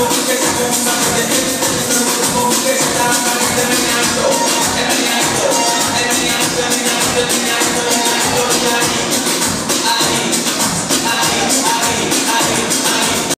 僕でこんなで僕でたま